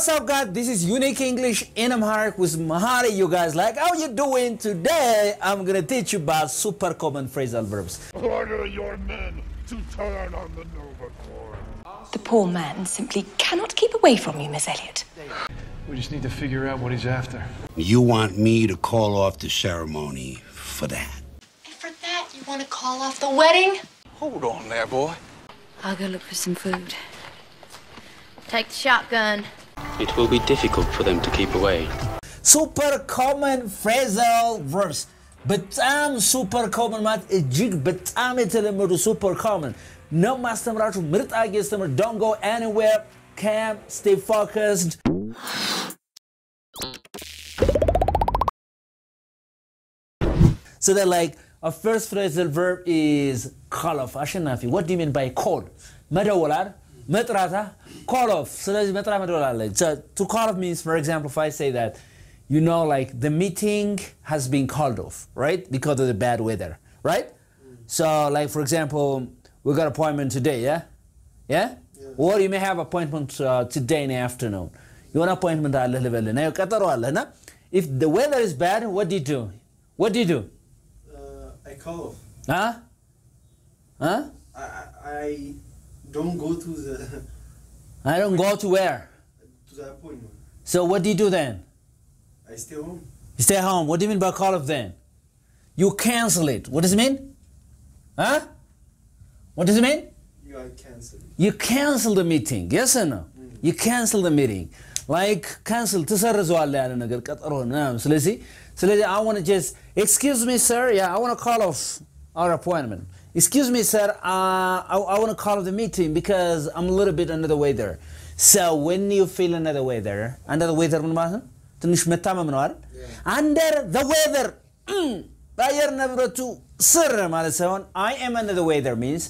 what's up, guys? This is Unique English in Amharic with Mahari. You guys like how you doing today? I'm gonna teach you about super common phrasal verbs. Order your men to turn on the Nova Corps. The poor man simply cannot keep away from you, Miss Elliot. We just need to figure out what he's after. You want me to call off the ceremony for that? And for that, you want to call off the wedding? Hold on there, boy. I'll go look for some food. Take the shotgun. It will be difficult for them to keep away. super common phrasal verbs በጣም ሱፐር ኮመን ማለት እጅግ በጣም የተለመዱ ሱፐር ኮመን ነው ማስተምራችሁ ምርጥ አጌ ስተምር ዶንት ጎ ኤኒዌር ካም ስቴይ ፎከስድ So that like a first phrasal verb is call off. Ashinafi, what do you mean by call? መደወላል መጥራታ call off ስለዚህ መጥራ መደወል አለ so to call off means for example if I say that you know like the meeting has been called off right because of the bad weather right so like for example we got appointment today yeah yeah, or you may have appointment uh, today in the afternoon የሆነ appointment አለህ ልበልና ያው ቀጠሮ አለህና if the weather is bad what do you do what do you do Uh, I call off. huh huh I, I, I don't go to the I don't go to where to the appointment. so what do you do then I stay home. You stay home. What do you mean by call off then? You cancel it. What does it mean? Huh? What does it mean? You are cancelled. You cancel the meeting. Yes or no? You cancel the meeting. Like cancel ትሰርዘዋለህ ያለ ነገር ቀጠሮ ምናምን ስለዚህ ስለዚህ I want to just excuse me sir yeah I want to call off our appointment excuse me sir uh, I, I want to call off the meeting because I'm a little bit under the weather so when you feel under the weather under the weather ምን ማለት ነው ትንሽ መታመም ነው አይደል under the weather mm, በአየር ንብረቱ ስር ማለት ሳይሆን I am under the weather means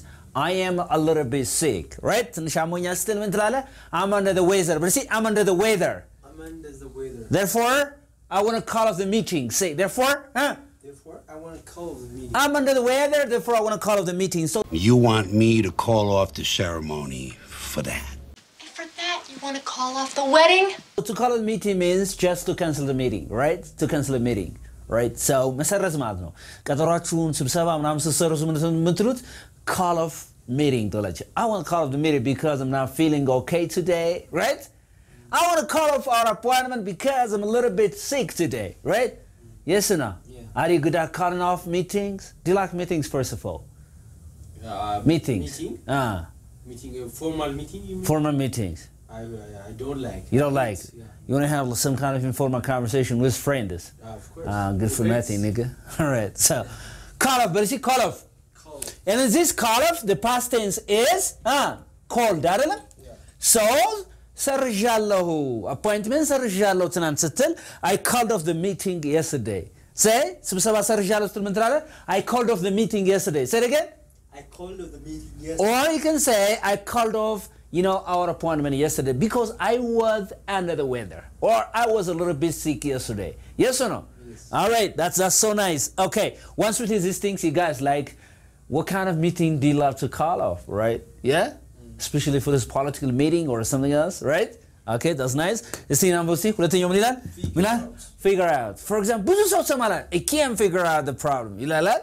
I am a little bit sick right ትንሽ አሞኛል ስትል ምን ትላለህ I'm under the weather but see I'm under the weather I'm under the weather. therefore I want to call off the meeting say therefore huh? Therefore, I want to call the meeting. I'm under the weather therefore I want to call off the meeting so You want me to call off the ceremony for that? And for that, you want to call off the wedding? to call a meeting means just to cancel the meeting, right? To cancel a meeting, right? So መሰረዝ ማለት ነው። ቀጠሯችሁን ስብሰባ ምናምን ስትሰርዙ ምንድን ነው የምትሉት call off meeting ትላችሁ። I want to call off the meeting because I'm not feeling okay today, right? I want to call off our appointment because I'm a little bit sick today, right? Yes or no? Yeah. Are you good at calling off meetings? Do you like meetings first of all? Uh, Meetings. Meeting. Ah, Meeting. A formal meeting. You mean? formal meetings. I, I, I don't like. You don't like? Yeah. You want to have some kind of informal conversation with friends? Uh, of course. Ah, good for Friends. nothing, nigga. All right, so call off, but you see, call off. Call. And in this call off, the past tense is ah called, አይደለም? Yeah. So ሰርዣለሁ appointment ሰርዣለሁ ትናንት ስትል I called off the meeting yesterday. Say ስብሰባ ሰርዣለሁ ስትል ምን ትላለህ? I called off the meeting yesterday. Say it again. I called the meeting yes. Or you can say I called off, you know, our appointment yesterday because I was under the weather or I was a little bit sick yesterday. Yes or no? All right, that's that's so nice. Okay, once with these things, you guys like, what kind of meeting do you love to call off, right? Yeah, especially for this political meeting or something else, right? Okay, that's nice. እስቲ ናምበር እስቲ ሁለተኛው ምን ይላል? ምን ይላል? Figure out. For example, ብዙ ሰው ሰማላል. I can't figure out the problem. ይላል አይደል?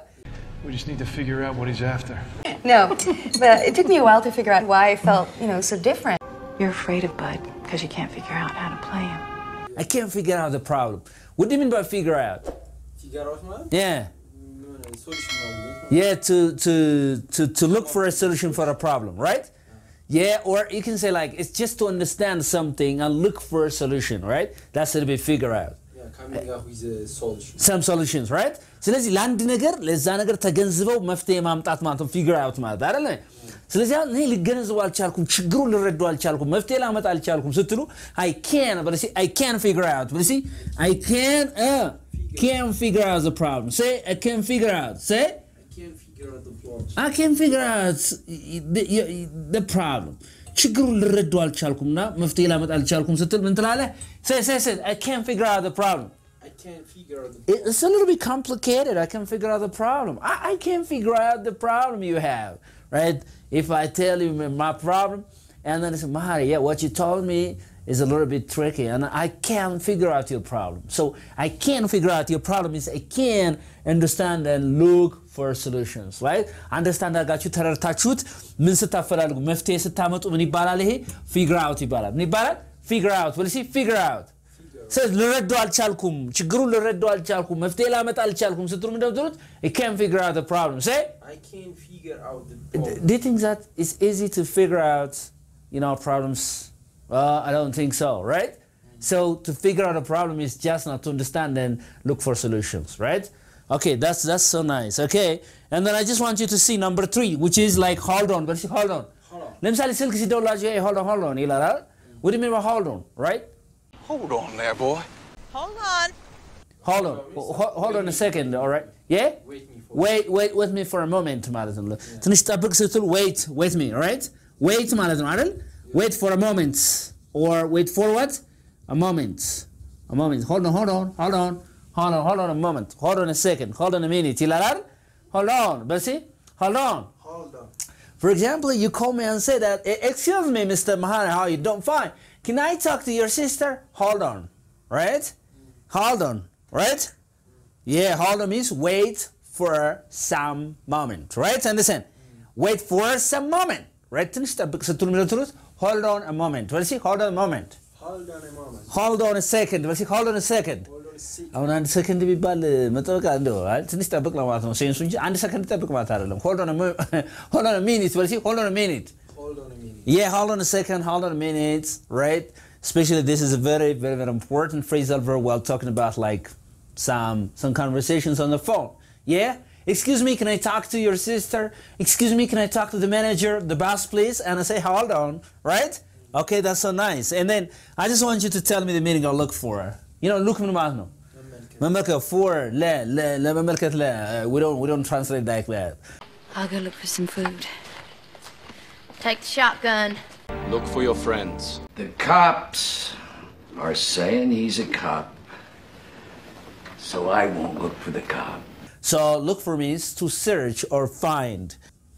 We just need to figure out what he's after. No, but it took me a while to figure out why I felt, you know, so different. You're afraid of Bud because you can't figure out how to play him. I can't figure out the problem. What do you mean by figure out? Figure out ማለት Yeah. No, no, solution ማግኘት ነው። Yeah, to, to, to, to look for a solution for a problem, right? Yeah, or you can say like, it's just to understand something and look for a solution, right? That's a bit figure out. Yeah, coming up with a solution. some solutions, right? ስለዚህ ለአንድ ነገር ለዛ ነገር ተገንዝበው መፍትሄ ማምጣት ማለት ነው ፊግር አውት ማለት አይደለ? ስለዚህ አሁን እኔ ልገነዘበው አልቻልኩም፣ ችግሩን ልረዳው አልቻልኩም፣ መፍትሄ ላመጣ አልቻልኩም ስትሉ አይ ካን በለሲ አይ ካን ፊግር አውት በለሲ አይ ካን ካን ፊግር አውት ዘ ፕሮብለም ሴ አይ ካን ፊግር አውት ሴ I can't figure out the problem. I can figure out the, the problem. ችግሩን ልረዳው አልቻልኩም እና መፍትሄ ላመጣ አልቻልኩም ስትል ምን ትላለህ? say say say I can't figure out the problem. I can't figure out the It- It's a little bit complicated. I can figure out the problem. I, I can't figure out the problem you have, right? If I tell you my problem, and then it's Mahari, yeah, what you told me is a little bit tricky and I can't figure out your problem. So I can't figure out your problem is I can understand and look for solutions, right? አንደርስታንድ አድርጋችሁ ተረድታችሁት ምን ስታፈላልጉ መፍትሄ ስታመጡ ምን ይባላል? ይሄ ፊግር አውት ይባላል። ምን ይባላል? ፊግር አውት ወልሲ ፊግር አውት ስለዚህ ልረዳው አልቻልኩም፣ ችግሩን ልረዳው አልቻልኩም፣ መፍትሄ ላመጣ አልቻልኩም ስትሉ ምንድነው የምትሉት? I can't figure out the problem. Say I can't figure out the D- problem. Do you think that it's easy to figure out, you know, problems? Uh, I don't think so, right? So to figure out a problem is just not to understand and look for solutions, right? Okay, that's that's so nice. Okay, and then I just want you to see number three, which is like hold on, but see, hold on. Hold on. ለምሳሌ ስልክ ሲደውላችሁ hey, hold on, hold on ይላል አይደል? What do you mean by hold on, right? Hold on there, boy. Hold on. Hold on, Ho- hold on a second, all right? Yeah? Wait me for wait wait with me for a moment ማለት ነው ትንሽ ጠብቅ ስትል wait wait me right wait ማለት ነው አይደል Wait for a moment. Or wait for what? A moment. A moment. Hold on, hold on, hold on. Hold on, hold on a moment. Hold on a second. Hold on a minute. Hold on, Hold on. Hold on. For example, you call me and say that, eh, excuse me, Mr. Mahana, how you don't fine. Can I talk to your sister? Hold on. Right? Hold on. Right? Yeah, hold on means wait for some moment. Right? Understand? Wait for some moment. Right? تنشتبك me من truth. hold on a moment. በል እስኪ hold on a moment. Hold on a moment. hold on a second. በል እስኪ hold on a second. Hold on a second. አሁን አንድ ሰከንድ ቢባል መጠበቅ እንደው አይ ትንሽ ጠብቅ ለማለት ነው ሴንሱ እንጂ አንድ ሰከንድ ጠብቅ ማለት አይደለም። hold on a mo- hold on a minute. በል እስኪ hold on a minute. Hold on a minute. Yeah, hold on a second, hold on a minute, right? Especially this is a very, very, very important phrasal verb while talking about like some some conversations on the phone. Yeah? Excuse me, can I talk to your sister? Excuse me, can I talk to the manager, the boss, please? And I say, hold on, right? Okay, that's so nice. And then I just want you to tell me the meaning I'll look for. You know, look من معنى. مملكة for لا لا لا مملكة لا. We don't we don't translate like that. I'll go look for some food. Take the shotgun. Look for your friends. The cops are saying he's a cop, so I won't look for the cop. So look for means to search or find.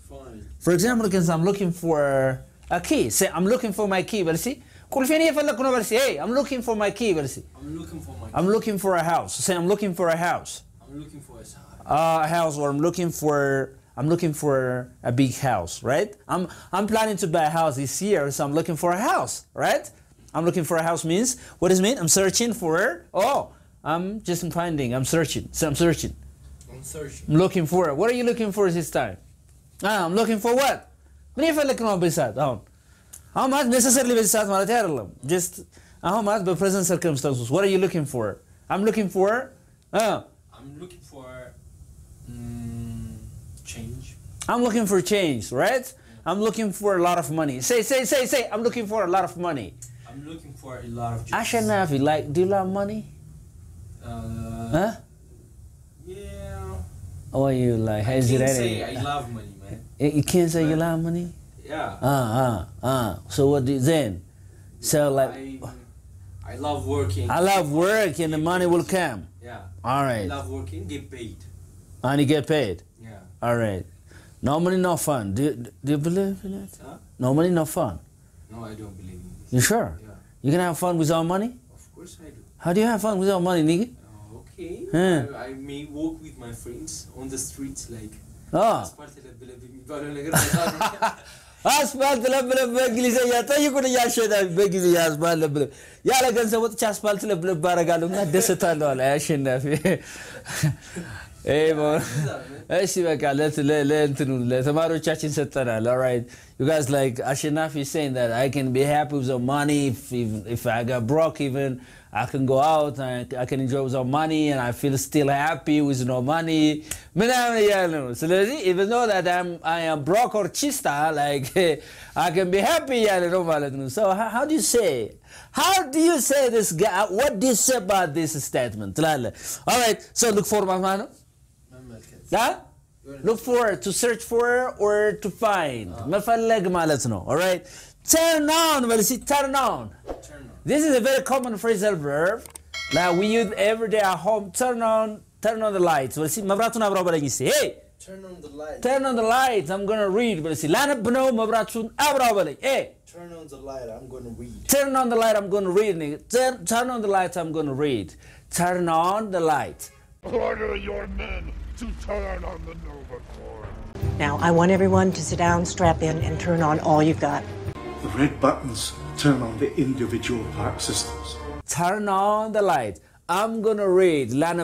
find. For example, because I'm looking for a key. Say, I'm looking for my key, برسي. قول فين هي فلك Hey, I'm looking for my key, برسي. I'm looking for my key. I'm looking for a house. Say, I'm looking for a house. I'm looking for a house. A house or I'm looking for I'm looking for a big house, right? I'm I'm planning to buy a house this year, so I'm looking for a house, right? I'm looking for a house means what does it mean? I'm searching for oh, I'm just finding, I'm searching. So I'm searching. I'm looking for. What are you looking for this time? Ah, I'm looking for what? ምን የፈለግነው በሳት አሁን አሁን ማለት ኔሰሰርሊ በዚህ ሰዓት ማለት አይደለም ጀስት አሁን ማለት በፕሬዘንት ሰርከምስታንስ ውስጥ ወር ዩ ሉኪንግ ፎር አም ሉኪንግ ፎር I'm looking for ah. mm, I'm looking for change, right? I'm looking for a lot of money. Say, say, say, say, I'm looking for a lot of money. I'm looking for a lot of change. Ashenafi, like, do you love money? Uh, huh? Or you like I hesitate can't say I love money, man. you can't say you love money Yeah. ah ah ah so what do you then so like I, I love working. I love work and the money will come. Yeah. All right. I love working, get paid. And you get paid. Yeah. All right. No money, no fun. Do you, do you believe in it? Huh? No money, no fun. No, I don't believe in this. You sure? Yeah. You can have fun without money? Of course I do. How do you have fun without money, nigga? Okay. Huh. I, I may walk with my friends on the streets like Oh. አስፓልት ለብለብ የሚባለው ነገር በጣም አስፋልት ለብለብ በእንግሊዝኛ ጠይቁን እያሸናፊ በጊዜ አስፋልት ለብለብ ያለ ገንዘብ ወጥቼ አስፋልት ለብለብ አደርጋለሁ እና ደስታለሁ አለ አሸናፊ ይሄ መሆን- እሺ በቃ ለት- ለ- ለእንትኑ ለተማሪዎቻችን ሰጠናል ኦራይት you guys like Ashinafi is saying that I can be happy with some money if, if, if I got broke even I can go out and I, I can enjoy with some money and I feel still happy with no money ምናምን እያለ ነው ስለዚህ even though that I'm, I am broke or chista like I can be happy እያለ ነው ማለት ነው so how, how do you say how do you say this guy what do you say about this statement ትላለህ alright so look for ማለት ነው መመልከት Huh? Look for, to search for, or to find. መፈለግ ማለት ነው. Alright? Turn on, well, see, turn on. turn on This is a very common phrasal verb that we use every day at home. Turn on, turn on the lights. Well, see, መብራቱን አብራው በለኝ እስቲ. Hey, turn on the light turn on the lights. I'm gonna read. Well, see, ላነብ ነው መብራቱን አብራው በለኝ. Hey, Turn on the light. I'm gonna read. turn on the light I'm going to read nigga. turn, turn on the light I'm going to read turn on the light Order your men to turn on the Nova Corps. Now, I want everyone to sit down, strap in, and turn on all you've got. The red buttons turn on the individual park systems. Turn on the light. I'm gonna read. Land.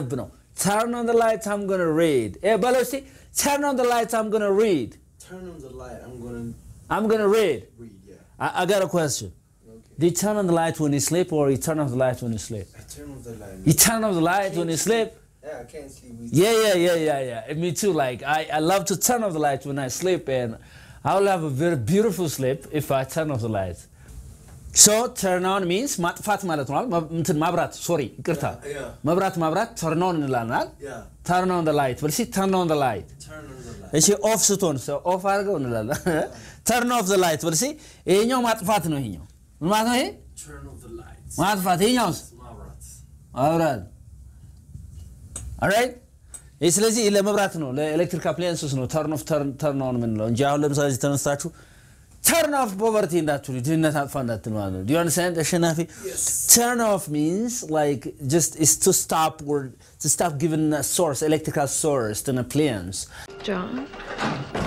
Turn on the light. I'm gonna read. Eh, Balosi? Turn on the light. I'm gonna read. Turn on the light. I'm gonna. I'm gonna read. Read, yeah. I, I got a question. Okay. Do you turn on the light when you sleep, or you turn off the light when you sleep? I turn off the light. You turn off the light when you sleep. Yeah, I can't sleep. Yeah, yeah, yeah, yeah, yeah. Me too. Like I, I love to turn off the light when I sleep, and I will have a very beautiful sleep if I turn off the light. ሶ ተርናውን ሚንስ ማጥፋት ማለት ነው። እንትን ማብራት፣ ሶሪ ይቅርታ፣ መብራት ማብራት ተርናን እንላናል። ተርናን ዘ ላይት በል። ተርናን ላይት። እሺ ኦፍ ስቶን ኦፍ አድርገው እንላለን። ተርን ኦፍ ዘ ላይት በል። ይሄኛው ማጥፋት ነው። ይሄኛው ምን ማለት ነው? ይሄ ማጥፋት። ይሄኛውስ ማብራት። ኦልራይት ስለዚህ ለመብራት ነው፣ ለኤሌክትሪክ አፕላያንስስ ነው ተርን ኦፍ ተርን ኦን የምንለው እንጂ አሁን ለምሳሌ ተነስታችሁ turn off poverty in that way. Do not fund that. Do you understand, eh, Shanafi? Yes. Turn off means like just is to stop or to stop giving a source, electrical source to an appliance. John?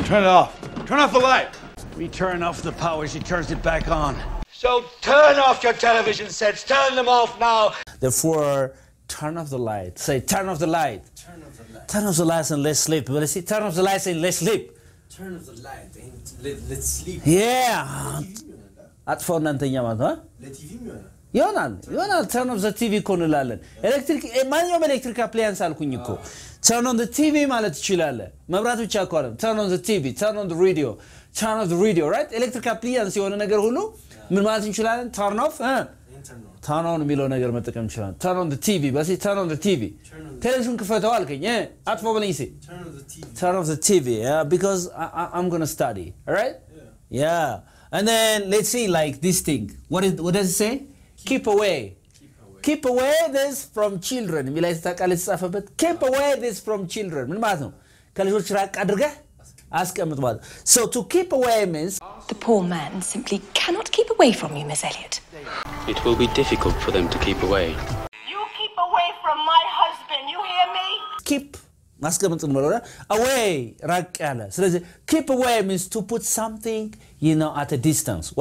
Turn it off. Turn off the light. We turn off the power, she turns it back on. So turn off your television sets. Turn them off now. Therefore, turn off the light. Say, turn off the light. Turn off the light. Turn off the lights and let's sleep. When I see, turn off the lights and let's sleep. Turn off the light. አጥፋው እናንተኛ ማለት ነው ይሆናል። ይሆናል ተርን ኦፍ ዘ ቲቪ እኮ እንላለን። ኤሌክትሪክ ማንኛውም ኤሌክትሪክ አፕላያንስ አልኩኝ እኮ። ተርን ኦን ቲቪ ማለት ትችላለ መብራት ብቻ እኮ አይደለም። ተርን ኦን ቲቪ ተርን ኦን ሬዲዮ ተርን ኦፍ ሬዲዮ ራይት ኤሌክትሪክ አፕላያንስ የሆነ ነገር ሁሉ ምን ማለት እንችላለን? ተርን ኦፍ Turn on. ተርን ኦን የሚለው ነገር መጠቀም እንችላለን። ተርን ኦን ቲቪ በሲ ተርን ኦን ቲቪ ቴሌቪዥን ክፈተው አልከኝ እ፣ አጥፋው በለኝ ሲ Turn on the TV. turn off the TV yeah, because I, I, I'm gonna study. All right? Yeah. And then let's see, like this thing. What is what does it say? Keep, away. Keep away this from children. የሚል ላይ ቃል የተጻፈበት keep away this from children ምን ማለት ነው? ከልጆች ራቅ አድርገህ አስቀምጥ ማለት ነው። So to keep away means The poor man simply cannot keep away from you, Miss Elliot. It will be difficult for them to keep away.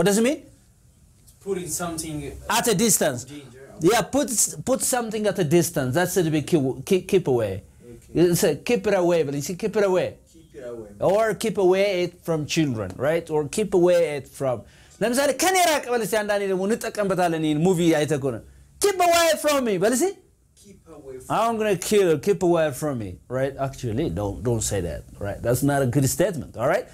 does it mean Putting something. at a distance. Danger. Yeah, put put something at a distance. That's it. Be keep, keep, keep away. You say keep it away, but you see keep it away, Keep it away. or keep away it from children, right? Or keep away it from. ለምሳሌ ከኔ ራቅ በል እስኪ አንዳንዴ ደግሞ እንጠቀምበታለን ይህን ሙቪ አይተህ ከሆነ keep away from me በል እስኪ keep away from I'm gonna kill, keep away from me, right? Actually, don't don't say that, right? That's not a good statement, all right?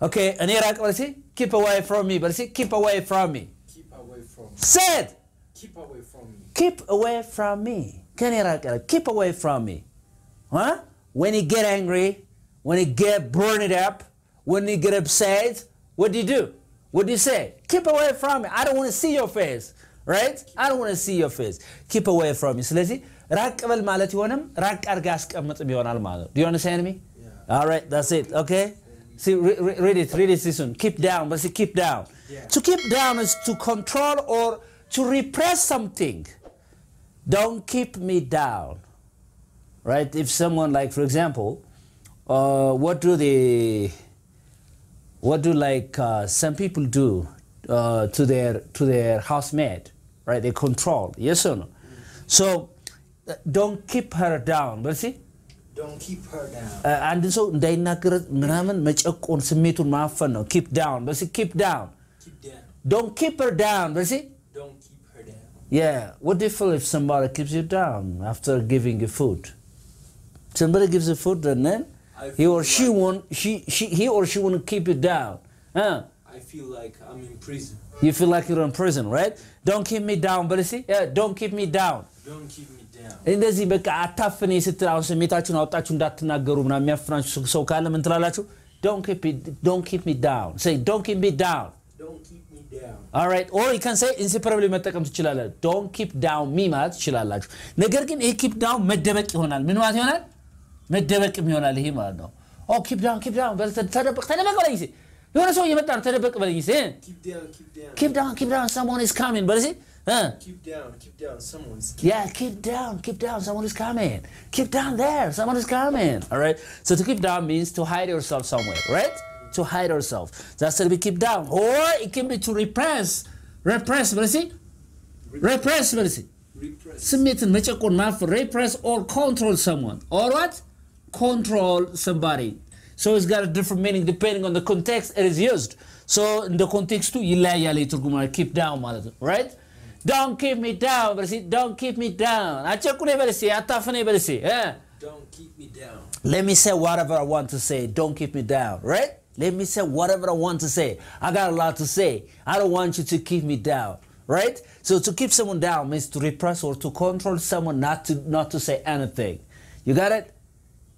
Okay, and Iraq, let's see, keep away from me, but see, keep away from me. Keep away from me. Said. Keep away from me. Keep away from me. Can keep away from me. Huh? When he get angry, when he get burned up, when he get upset, what do you do? What do you say? Keep away from me. I don't want to see your face right? I don't want to see your face. Keep away from me. So let's see. ራቅ በል ማለት ይሆንም ራቅ አድርገህ አስቀምጥም ይሆናል ማለት ነው። Do you understand me? All right, that's it. Okay? See, re- re- read it, read it this one. Keep down, but see, keep down. To keep down is to control or to repress something. Don't keep me down. Right? If someone, like, for example, uh, what do they, what do like uh, some people do uh, to their to their housemate? Right? They control. Yes or no? So uh, don't keep her down. But see. Don't keep her down. አንድ ሰው እንዳይናገር ምናምን መጨቆን ስሜቱን ማፈን ነው ኪፕ ዳውን በሲ ኪፕ ዳውን Keep down. ዶንት ኪፕ ሄር ዳውን በሲ Don't keep her down. Yeah, what do you feel if somebody keeps you down after giving you food? Somebody gives you food and then I he feel or she like- won't he she he or she won't keep you down. Huh? I feel like I'm in prison. You feel like you're in prison, right? Don't keep me down, but see? Yeah, don't keep me down. Don't keep me down. እንደዚህ በቃ አታፍኔ ስትል አሁን ስሜታችሁን አወጣችሁ እንዳትናገሩ ምና የሚያፍናችሁ ሰው ካለ ምን ትላላችሁ? ዶንት ኪፕ ሚ ዳውን ሴይ ኢንሴፐራብሊ መጠቀም ትችላላችሁ። ዶንት ኪፕ ዳውን ሚ ማለት ትችላላችሁ። ነገር ግን ይህ ኪፕ ዳውን መደበቅ ይሆናል። ምን ማለት ይሆናል? መደበቅም ይሆናል ይሄ ማለት ነው። ኦ ኪፕ ዳውን ኪፕ ዳውን ተደበቅ ተደበቅ በለኝ የሆነ ሰው እየመጣ ነው ተደበቅ በለኝ ኪፕ ዳውን ኪፕ ዳውን ሰምዋን ኢዝ ካሚንግ በለኝ down someone is coming በል እስኪ እ Keep down, keep down. Someone's Yeah, keep down, keep down. Someone is coming. Keep down there. Someone is coming. All right. So to keep down means to hide yourself somewhere, right? To hide yourself. That's to be keep down, or it can be to repress. Repress. What is it? Repress. What is it? repressed. ስሜትን መጨቆን ማፈር repress or control someone or what control somebody so it's got a different meaning depending on the context it is used so in the context too ይለያያል የትርጉም keep down ማለት ነው right Don't keep me down, berisi. Don't keep me down. Achakune berisi, atafane berisi. Eh? Don't keep me down. Let me say whatever I want to say. Don't keep me down, right? Let me say whatever I want to say. I got a lot to say. I don't want you to keep me down, right? So to keep someone down means to repress or to control someone not to not to say anything. You got it?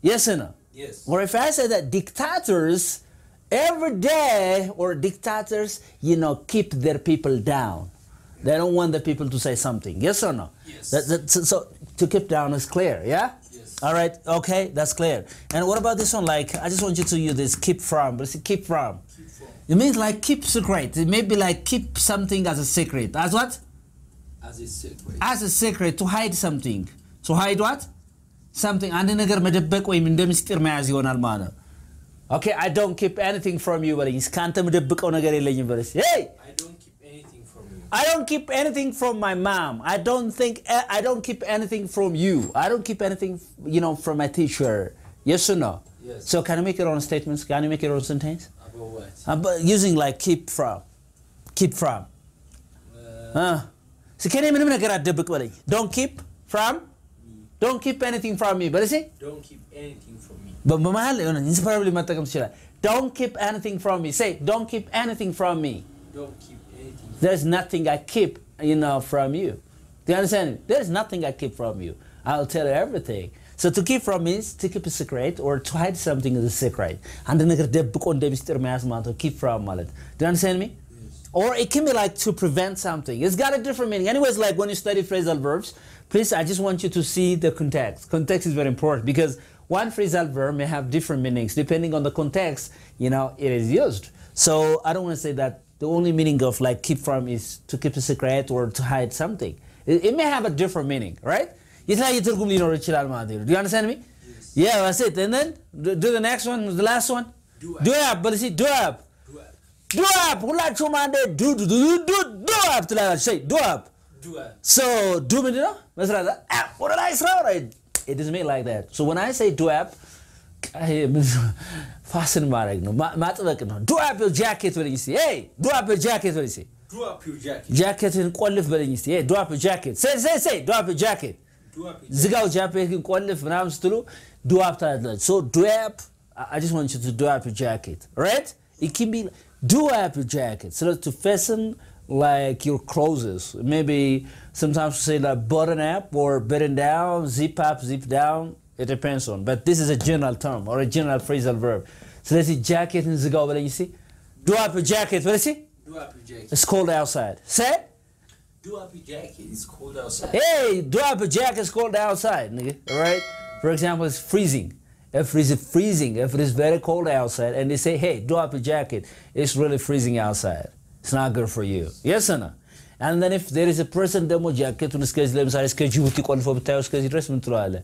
Yes or no? Yes. Or if I say that dictators every day or dictators, you know, keep their people down. They don't want the people to say something. Yes or no? Yes. That, that, so, so to keep down is clear, yeah? Yes. All right, okay, that's clear. And what about this one? Like, I just want you to use this keep from. But it's keep from. Keep from. It means like keep secret. It may be like keep something as a secret. As what? As a secret. As a secret. To hide something. To hide what? Something. አንድ ነገር መደበቅ ወይም እንደ ምስጢር መያዝ ይሆናል ማለት ነው። ኦኬ አይ ዶንት ኪፕ ኤኒቲንግ ፍሮም ዩ በለኝ። እስከ አንተ የምደብቀው ነገር የለኝም በለኝ። ሄይ I don't keep anything from you. I don't keep anything from my mom. I don't think I don't keep anything from you. I don't keep anything, you know, from my teacher. Yes or no? Yes. So can you make your own statements? Can you make your own sentence? About what? Uh, but using like keep from, keep from. Uh. So can you ምንም ነገር አትደብቅ በለኝ. Don't keep from. Don't keep anything from me. በለኝ እስኪ። Don't keep anything from me. በ- በመሀል የሆነ ኢንስፓራብሊ መጠቀም ትችላል። Don't keep anything from me. Say, don't keep anything from me. Don't keep anything. There's nothing I keep, you know, from you. Do you understand? me? There's nothing I keep from you. I'll tell you everything. So to keep from means to keep a secret or to hide something as a secret. አንድ ነገር ደብቆ እንደ ምስጢር መያዝ ማለት ነው። keep from ማለት ነው። Do you understand me? Or it can be like to prevent something. It's got a different meaning. Anyways, like when you study phrasal verbs, please, I just want you to see the context. Context is very important because one phrasal verb may have different meanings depending on the context, you know, it is used. So I don't want to say that the only meaning of like keep from is to keep a secret or to hide something. It, it may have a different meaning, right? የተለያየ ትርጉም ሊኖር ይችላል ማለት ነው። Do you understand me? Yeah, that's it. And then do, do the next one, the last one. Do Do up, but see, do up. Do up. Do up. ሁላችሁም አንዴ ዱ ዱ ዱ ዱ ዱ ዱ up ትላላችሁ። Say do up. Do up. So do ምንድን ነው መስራት? Ah, ወደ ላይ ስራ ወደ It doesn't mean like that. So when I say do up, ፋስን ማድረግ ነው ማ- ማጥበቅ ነው። Do up your jacket በለኝ እስኪ። Hey, do up your jacket በለኝ እስኪ። Do up your jacket. ጃኬትን ቆልፍ በለኝ እስኪ። Hey, do up your jacket. Say, say, say, do up your jacket. Do up your ዝጋው ጃኬት ግን ቆልፍ ምናምን ስትሉ do up ትላላችሁ። So do up, I I just want you to do up your jacket, right? It can be do up your jacket. So to fasten like your clothes. Maybe sometimes you say like button up or button down, zip up, zip down. It depends on. But this is a general term or a general phrasal verb. ስለዚህ ጃኬትን ዝጋው በለኝ እስኪ። Do up your jacket በለኝ እስኪ። Do up your jacket. It's cold outside. Say it. Do up your jacket. It's cold outside. Hey, drop a jacket, it's cold outside, nigga. All right? For example, it's freezing. If it is freezing, if it is very cold outside, and they say, hey, drop a jacket, it's really freezing outside. It's not good for you. Yes or no? And then if there is a person ደግሞ ጃኬቱን እስከዚህ ለምሳሌ እስከ ጅቡቲ ቆልፎ ብታየው እስከዚህ ድረስ ምን ትለዋለህ?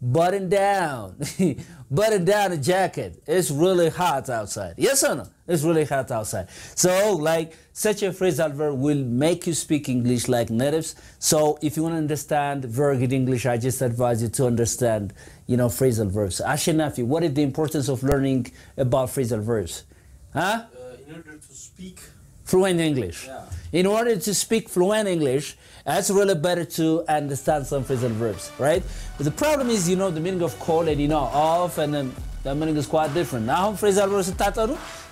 Button down. Button down a jacket. It's really hot outside. Yes or no? It's really hot outside. So, like, such a phrasal verb will make you speak English like natives. So, if you want to understand very good English, I just advise you to understand, you know, phrasal verbs. Ashinafi, what is the importance of learning about phrasal verbs? Huh? Uh, in order to speak Fluent English. Yeah. In order to speak fluent English, it's really better to understand some phrasal verbs, right? But the problem is, you know, the meaning of call and, you know, off, and then the meaning is quite different. አሁን phrasal verbs ስታጠሩ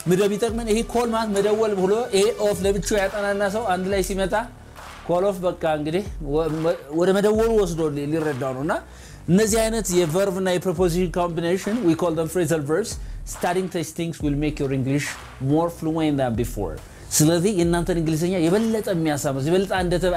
ምድብ ይጠቅመን ይሄ ኮል ማለት መደወል ብሎ ይሄ ኦፍ ለብቻው ያጠናና ሰው አንድ ላይ ሲመጣ ኮል ኦፍ በቃ እንግዲህ ወ- ወደ መደወሉ ወስዶ ሊ- ሊረዳው ነው እና እነዚህ አይነት የቨርብ እና የፕሮፖዚሽን ኮምቢኔሽን we call them phrasal verbs studying these things will make your English more fluent than before ስለዚህ የእናንተን እንግሊዝኛ የበለጠ የሚያሳምር የበለጠ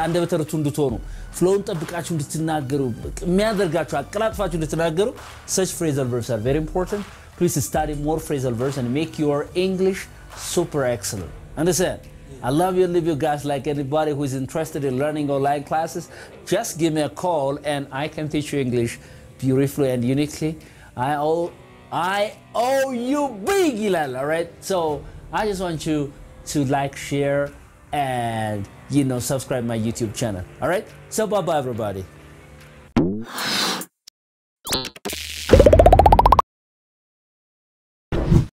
አንደበተ ርቱዕ እንድትሆኑ ፍሎውን ጠብቃችሁ እንድትናገሩ የሚያደርጋችሁ አቀላጥፋችሁ እንድትናገሩ such phrasal verbs are very important please study more phrasal verbs and make your English super excellent. Understand? I love you, leave you guys like anybody who is interested in learning online classes. Just give me a call and I can teach you English beautifully and uniquely. I owe, I owe you big, Ilal, all right? So I just want you to like, share, and you know, subscribe my YouTube channel. All right? So bye bye, everybody.